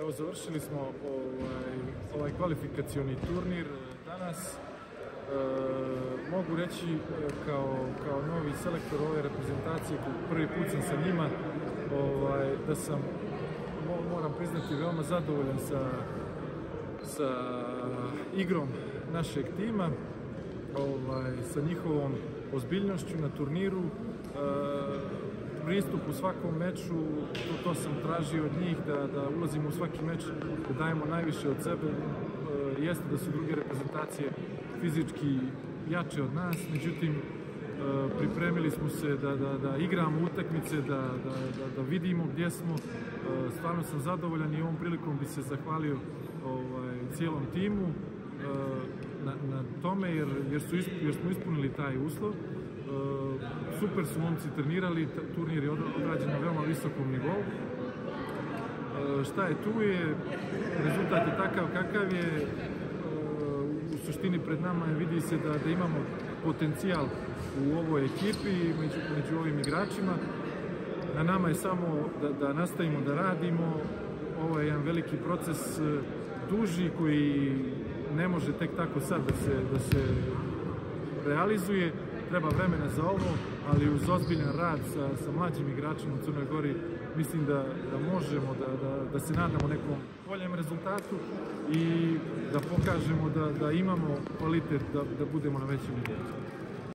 Evo, završili smo ovaj, ovaj kvalifikacioni turnir danas. E, mogu reći e, kao, kao novi selektor ove reprezentacije, prvi put sam sa njima, ovaj, da sam, moram priznati, veoma zadovoljan sa, sa igrom našeg tima, ovaj, sa njihovom ozbiljnošću na turniru. E, pristup u svakom meču, to, to sam tražio od njih, da, da ulazimo u svaki meč, da dajemo najviše od sebe. E, jeste da su druge reprezentacije fizički jače od nas, međutim, e, pripremili smo se da, da, da igramo utakmice, da, da, da, da vidimo gdje smo. E, stvarno sam zadovoljan i ovom prilikom bi se zahvalio ovaj, cijelom timu e, na, na tome jer, jer, su, jer smo ispunili taj uslov. E, super su momci trenirali, turnir je odrađen na veoma visokom nivou. E, šta je tu je, rezultat je takav kakav je, e, u suštini pred nama je, vidi se da, da imamo potencijal u ovoj ekipi, među, među ovim igračima. Na nama je samo da, da nastavimo da radimo, ovo je jedan veliki proces duži koji ne može tek tako sad da se, da se realizuje treba vremena za ovo, ali uz ozbiljan rad sa, sa mlađim igračima u Crnoj Gori mislim da, da možemo da, da, da se nadamo nekom boljem rezultatu i da pokažemo da, da imamo kvalitet da, da budemo na većem nivou.